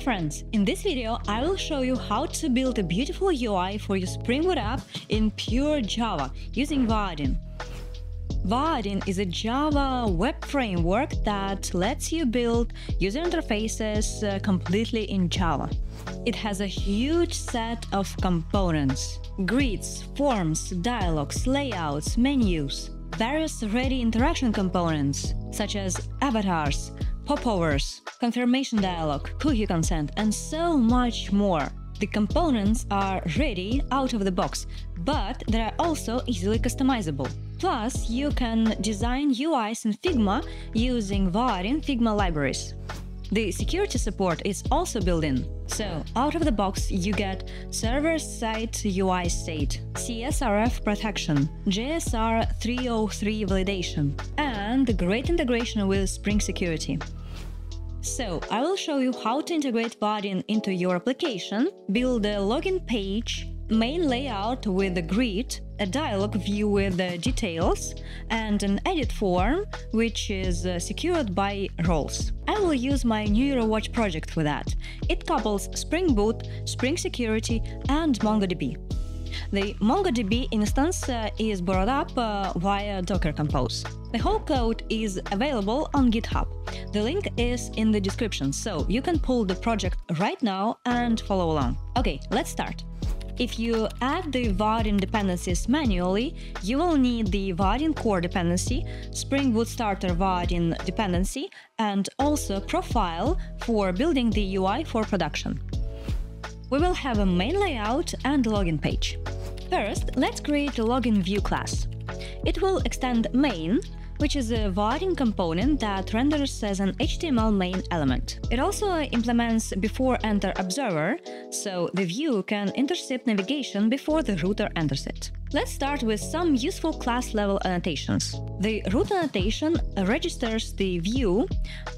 Friends! In this video I will show you how to build a beautiful UI for your Spring Boot app in pure Java using Vaadin. Vaadin is a Java web framework that lets you build user interfaces uh, completely in Java. It has a huge set of components grids, forms, dialogues, layouts, menus, various ready interaction components such as avatars, popovers, confirmation dialog, cookie consent, and so much more. The components are ready out of the box, but they are also easily customizable. Plus, you can design UIs in Figma using Vaadin Figma libraries. The security support is also built in. So, out of the box, you get server-side UI state, CSRF protection, JSR 303 validation, and great integration with Spring Security. So, I will show you how to integrate Vaadin into your application, build a login page, main layout with a grid, a dialog view with the details, and an edit form, which is uh, secured by roles. I will use my NeuroWatch project for that. It couples Spring Boot, Spring Security, and MongoDB. The MongoDB instance uh, is brought up uh, via Docker Compose. The whole code is available on GitHub. The link is in the description, so you can pull the project right now and follow along. Okay, let's start. If you add the Vaadin dependencies manually, you will need the Vaadin core dependency, Spring Boot Starter Vaadin dependency, and also profile for building the UI for production. We will have a main layout and login page. First, let's create a login view class. It will extend main which is a Vaadin component that renders as an HTML main element. It also implements before enter observer, so the view can intercept navigation before the router enters it. Let's start with some useful class level annotations. The route annotation registers the view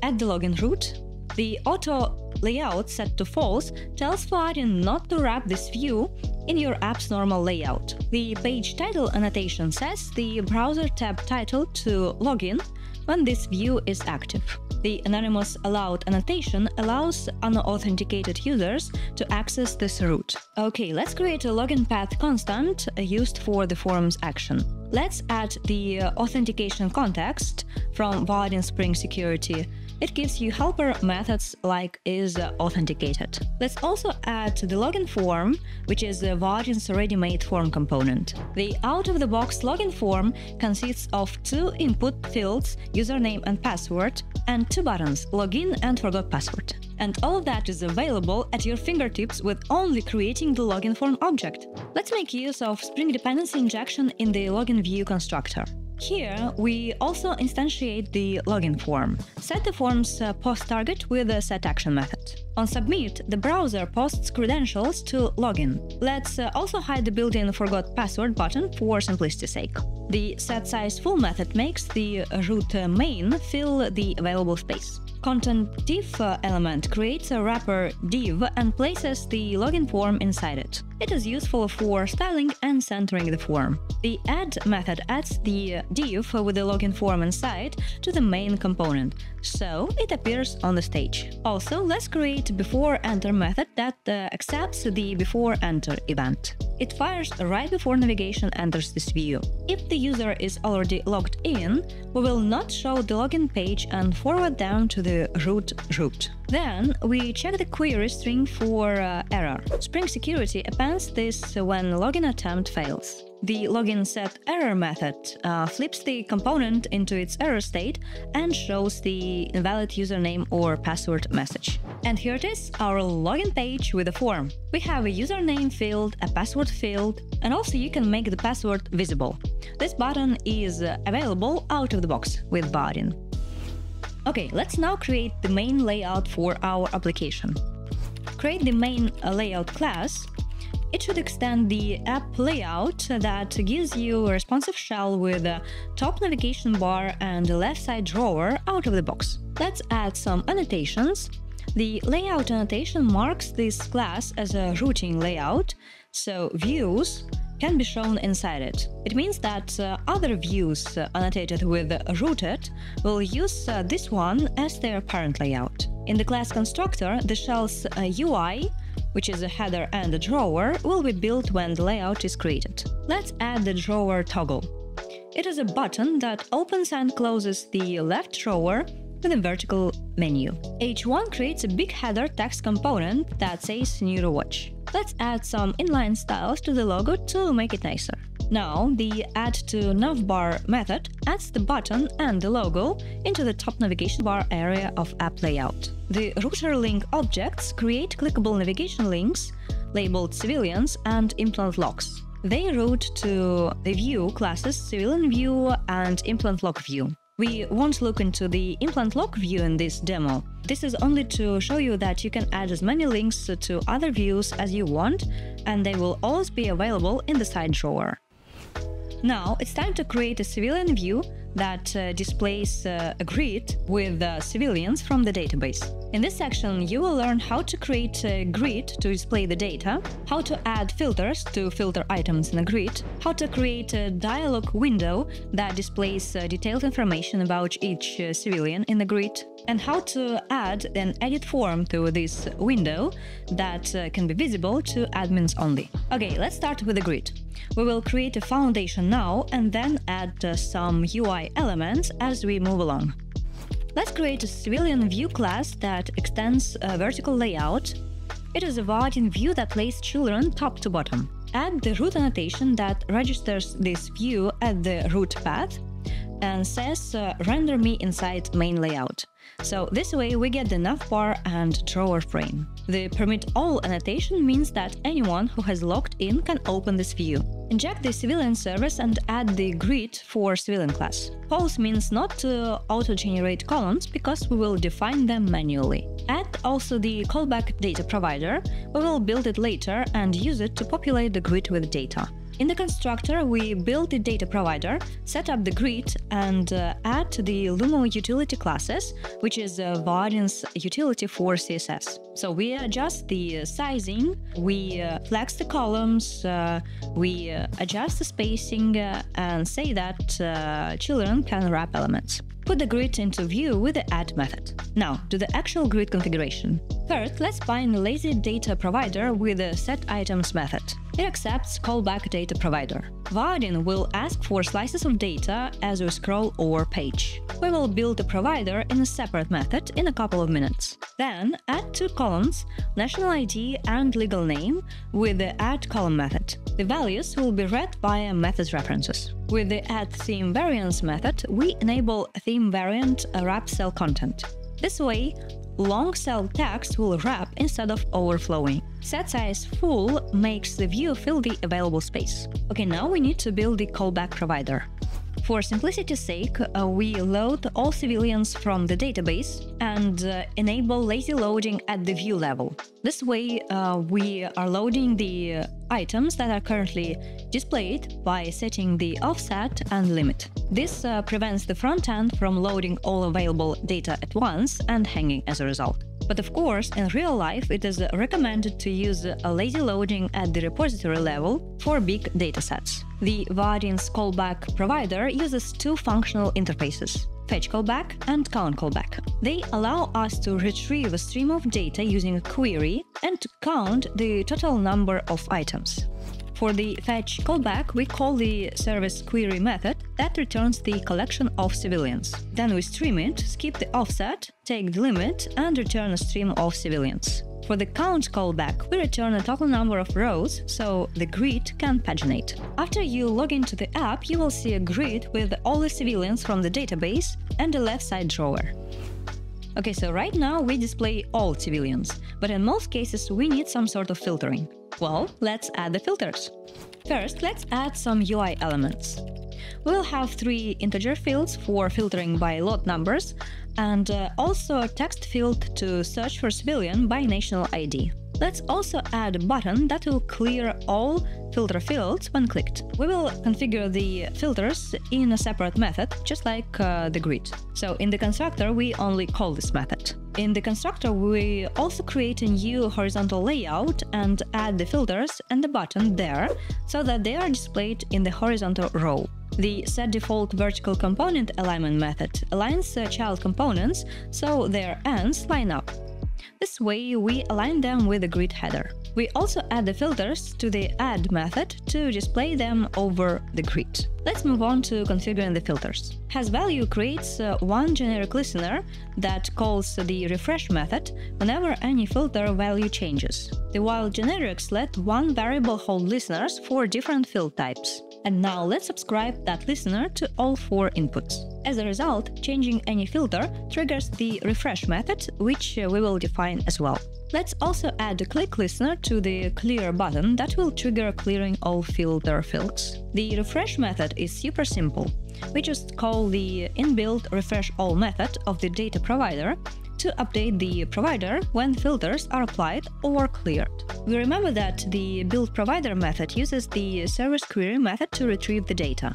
at the login route. The auto layout set to false tells Vaadin not to wrap this view in your app's normal layout. The page title annotation sets the browser tab title to login when this view is active. The anonymous allowed annotation allows unauthenticated users to access this route. Okay, let's create a login path constant used for the forum's action. Let's add the authentication context from Vaadin Spring Security it gives you helper methods like is authenticated. Let's also add the login form, which is Vaadin's ready-made form component. The out-of-the-box login form consists of two input fields, username and password, and two buttons, login and forgot password. And all of that is available at your fingertips with only creating the login form object. Let's make use of Spring Dependency Injection in the login view constructor. Here, we also instantiate the login form. Set the form's uh, post target with the set action method. On submit, the browser posts credentials to login. Let's uh, also hide the built-in forgot password button for simplicity's sake. The set size full method makes the root main fill the available space. Content div element creates a wrapper div and places the login form inside it. It is useful for styling and centering the form. The add method adds the div with the login form inside to the main component, so it appears on the stage. Also, let's create before enter method that uh, accepts the before enter event. It fires right before navigation enters this view. If the user is already logged in, we will not show the login page and forward down to the root route. Then we check the query string for uh, error. Spring Security appends this when login attempt fails. The login set error method uh, flips the component into its error state and shows the invalid username or password message. And here it is, our login page with a form. We have a username field, a password field, and also you can make the password visible. This button is uh, available out of the box with Vaadin. Okay, let's now create the main layout for our application. Create the main uh, layout class it should extend the app layout that gives you a responsive shell with a top navigation bar and a left side drawer out of the box. Let's add some annotations. The layout annotation marks this class as a routing layout, so views can be shown inside it. It means that uh, other views uh, annotated with rooted will use uh, this one as their parent layout. In the class constructor, the shell's uh, UI, which is a header and a drawer, will be built when the layout is created. Let's add the drawer toggle. It is a button that opens and closes the left drawer with a vertical menu. H1 creates a big header text component that says NeuroWatch. Let's add some inline styles to the logo to make it nicer. Now, the add to navbar method adds the button and the logo into the top navigation bar area of app layout. The router link objects create clickable navigation links labeled civilians and implant locks. They route to the view classes civilian view and implant lock view. We won't look into the implant lock view in this demo. This is only to show you that you can add as many links to other views as you want, and they will always be available in the side drawer. Now it's time to create a civilian view that uh, displays uh, a grid with uh, civilians from the database. In this section, you will learn how to create a grid to display the data, how to add filters to filter items in a grid, how to create a dialog window that displays uh, detailed information about each uh, civilian in the grid, and how to add an edit form to this window that uh, can be visible to admins only. Okay, let's start with the grid. We will create a foundation now and then add uh, some UI elements as we move along. Let's create a civilian view class that extends a vertical layout. It is a Vaadin view that lays children top to bottom. Add the route annotation that registers this view at the root path and says uh, render me inside main layout. So this way we get the navbar and drawer frame. The permit all annotation means that anyone who has logged in can open this view. Inject the civilian service and add the grid for civilian class. False means not to auto-generate columns because we will define them manually. Add also the callback data provider, we will build it later and use it to populate the grid with data. In the constructor, we build the data provider, set up the grid, and uh, add the Lumo utility classes, which is a Vaadin's utility for CSS. So we adjust the sizing, we uh, flex the columns, uh, we uh, adjust the spacing, uh, and say that uh, children can wrap elements. Put the grid into view with the add method. Now, to the actual grid configuration. First, let's find the lazy data provider with the set items method. It accepts callback data provider. Vaadin will ask for slices of data as we scroll over page. We will build a provider in a separate method in a couple of minutes. Then add two columns, national ID and legal name, with the add column method. The values will be read via method references. With the add theme method, we enable theme variant wrap cell content. This way, long cell text will wrap instead of overflowing. Set size full makes the view fill the available space. Okay, now we need to build the callback provider. For simplicity's sake, uh, we load all civilians from the database and uh, enable lazy loading at the view level. This way, uh, we are loading the items that are currently displayed by setting the offset and limit. This uh, prevents the front end from loading all available data at once and hanging as a result. But of course, in real life, it is recommended to use a lazy loading at the repository level for big datasets. The Vaadin's callback provider uses two functional interfaces fetch callback and count callback. They allow us to retrieve a stream of data using a query and to count the total number of items. For the fetch callback, we call the service query method that returns the collection of civilians. Then we stream it, skip the offset, take the limit, and return a stream of civilians. For the count callback, we return a total number of rows, so the grid can paginate. After you log into the app, you will see a grid with all the civilians from the database and a left side drawer. Okay, so right now we display all civilians, but in most cases we need some sort of filtering. Well, let's add the filters. First, let's add some UI elements. We'll have three integer fields for filtering by lot numbers and uh, also a text field to search for civilian by national ID. Let's also add a button that will clear all filter fields when clicked. We will configure the filters in a separate method, just like uh, the grid. So in the constructor, we only call this method. In the constructor, we also create a new horizontal layout and add the filters and the button there so that they are displayed in the horizontal row. The setDefault vertical component alignment method aligns uh, child components so their ends line up. This way, we align them with the grid header. We also add the filters to the add method to display them over the grid. Let's move on to configuring the filters. HasValue creates uh, one generic listener that calls the refresh method whenever any filter value changes. The while generics let one variable hold listeners for different field types. And now let's subscribe that listener to all four inputs. As a result, changing any filter triggers the refresh method, which uh, we will define as well. Let's also add a click listener to the clear button that will trigger clearing all filter fields. The refresh method is super simple. We just call the inbuilt refresh all method of the data provider to update the provider when filters are applied or cleared. We remember that the build provider method uses the service query method to retrieve the data.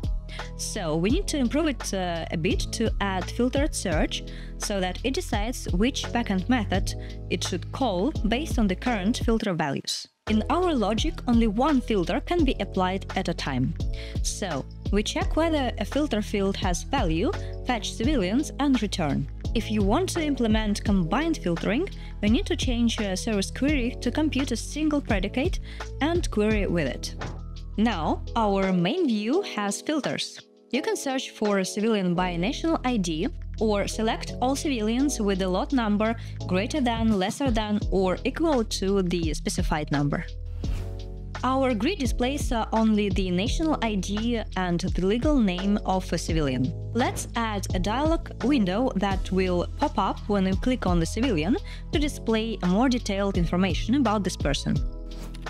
So we need to improve it uh, a bit to add filtered search so that it decides which backend method it should call based on the current filter values. In our logic, only one filter can be applied at a time. So, we check whether a filter field has value, fetch civilians, and return. If you want to implement combined filtering, we need to change a service query to compute a single predicate and query with it. Now, our main view has filters. You can search for a civilian by national ID or select all civilians with a lot number greater than, lesser than, or equal to the specified number. Our grid displays only the national ID and the legal name of a civilian. Let's add a dialog window that will pop up when you click on the civilian to display more detailed information about this person.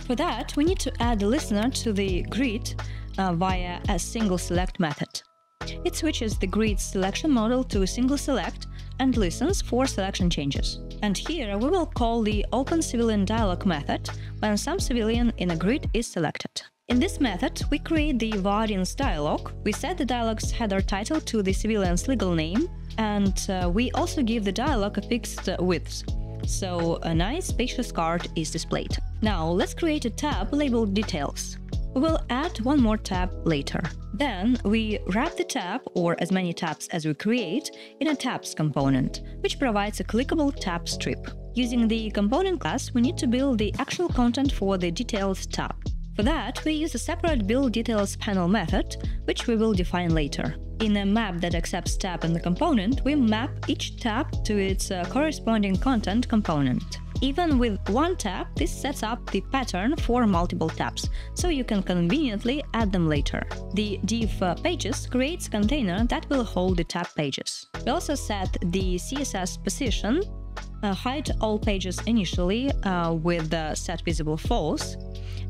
For that, we need to add a listener to the grid uh, via a single select method. It switches the grid selection model to single select and listens for selection changes. And here we will call the open civilian dialog method when some civilian in a grid is selected. In this method, we create the audience dialog, we set the dialog's header title to the civilian's legal name, and uh, we also give the dialog a fixed width, so a nice spacious card is displayed. Now let's create a tab labeled Details. We'll add one more tab later. Then we wrap the tab, or as many tabs as we create, in a tabs component, which provides a clickable tab strip. Using the component class, we need to build the actual content for the Details tab. For that, we use a separate build details panel method, which we will define later. In a map that accepts tab and the component, we map each tab to its uh, corresponding content component. Even with one tab, this sets up the pattern for multiple tabs, so you can conveniently add them later. The div uh, pages creates container that will hold the tab pages. We also set the CSS position, hide all pages initially uh, with the set visible false,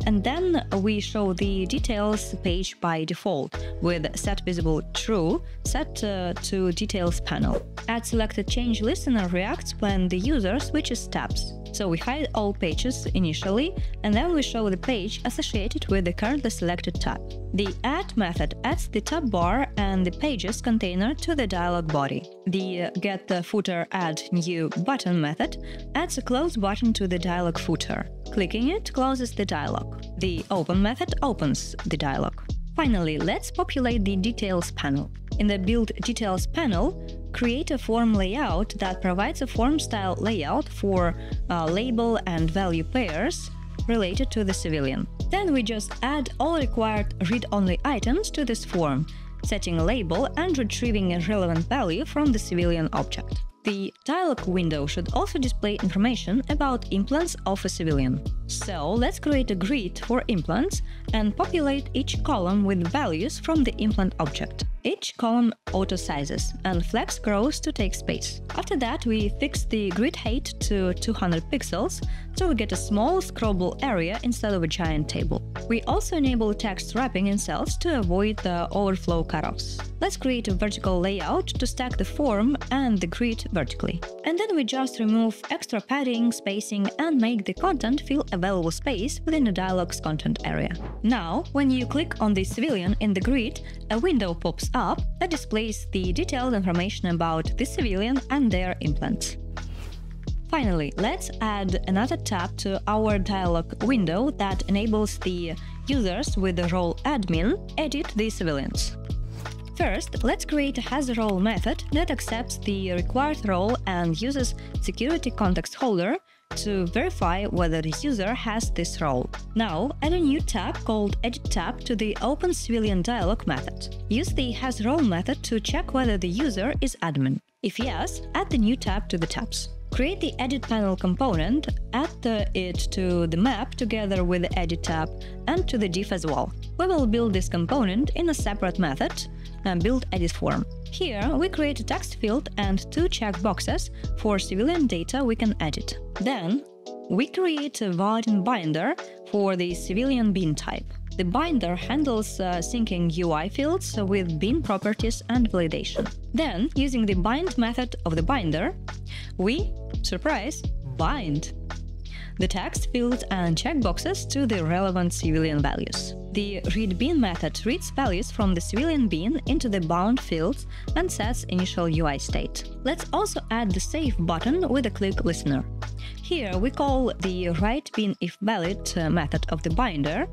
and then we show the details page by default with set visible true set uh, to details panel. Add selected change listener reacts when the user switches tabs. So we hide all pages initially, and then we show the page associated with the currently selected tab. The add method adds the tab bar and the pages container to the dialog body. The uh, get the footer add new button method adds a close button to the dialog footer. Clicking it closes the dialog. The open method opens the dialog. Finally, let's populate the details panel. In the build details panel, create a form layout that provides a form style layout for uh, label and value pairs related to the civilian. Then we just add all required read-only items to this form, setting a label and retrieving a relevant value from the civilian object. The dialog window should also display information about implants of a civilian. So let's create a grid for implants and populate each column with values from the implant object. Each column auto-sizes and flex grows to take space. After that, we fix the grid height to 200 pixels, so we get a small scrollable area instead of a giant table. We also enable text wrapping in cells to avoid the overflow cutoffs. Let's create a vertical layout to stack the form and the grid vertically. And then we just remove extra padding, spacing and make the content fill available space within the dialog's content area. Now, when you click on the civilian in the grid, a window pops up that displays the detailed information about the civilian and their implants. Finally, let's add another tab to our dialog window that enables the users with the role admin edit the civilians. First, let's create a has role method that accepts the required role and uses security context holder to verify whether this user has this role. Now, add a new tab called Edit tab to the Open Civilian Dialog method. Use the has role method to check whether the user is admin. If yes, add the new tab to the tabs. Create the Edit panel component, add the, it to the map together with the Edit tab and to the div as well. We will build this component in a separate method, uh, build edit form. Here, we create a text field and two checkboxes for civilian data we can edit. Then, we create a Vaadin binder for the civilian bean type. The binder handles uh, syncing UI fields with bean properties and validation. Then, using the bind method of the binder, we, surprise, bind the text fields and checkboxes to the relevant civilian values. The readBean method reads values from the civilian bean into the bound fields and sets initial UI state. Let's also add the save button with a click listener. Here we call the writeBeanIfValid uh, method of the binder.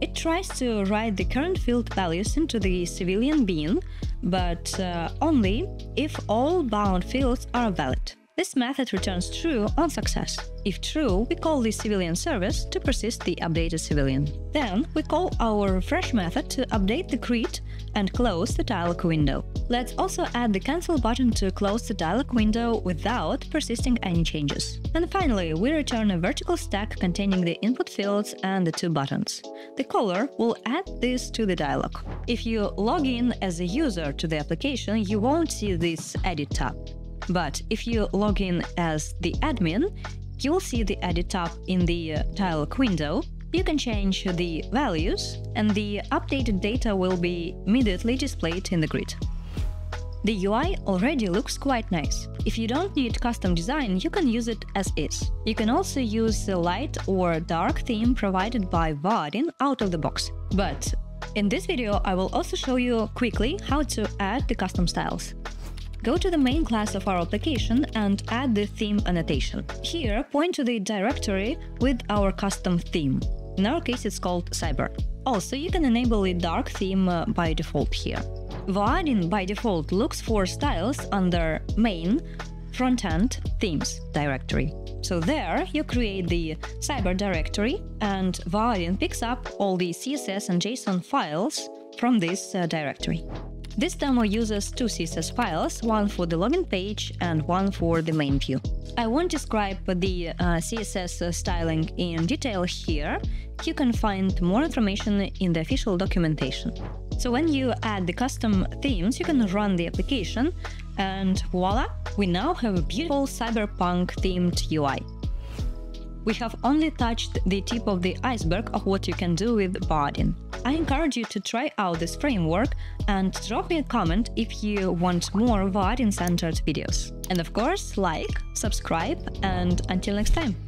It tries to write the current field values into the civilian bean, but uh, only if all bound fields are valid. This method returns true on success. If true, we call the civilian service to persist the updated civilian. Then we call our refresh method to update the create and close the dialog window. Let's also add the cancel button to close the dialog window without persisting any changes. And finally, we return a vertical stack containing the input fields and the two buttons. The caller will add this to the dialog. If you log in as a user to the application, you won't see this edit tab. But if you log in as the admin, you'll see the edit tab in the uh, dialog window. You can change the values, and the updated data will be immediately displayed in the grid. The UI already looks quite nice. If you don't need custom design, you can use it as is. You can also use the light or dark theme provided by Vaadin out of the box. But in this video, I will also show you quickly how to add the custom styles. Go to the main class of our application and add the theme annotation. Here, point to the directory with our custom theme. In our case, it's called Cyber. Also, you can enable the dark theme uh, by default here. Vaadin by default looks for styles under Main, Frontend, Themes directory. So there, you create the Cyber directory, and Vaadin picks up all the CSS and JSON files from this uh, directory. This demo uses two CSS files, one for the login page and one for the main view. I won't describe the uh, CSS styling in detail here, you can find more information in the official documentation. So when you add the custom themes, you can run the application and voila, we now have a beautiful cyberpunk themed UI. We have only touched the tip of the iceberg of what you can do with Vaadin. I encourage you to try out this framework and drop me a comment if you want more Vaadin-centered videos. And of course, like, subscribe, and until next time!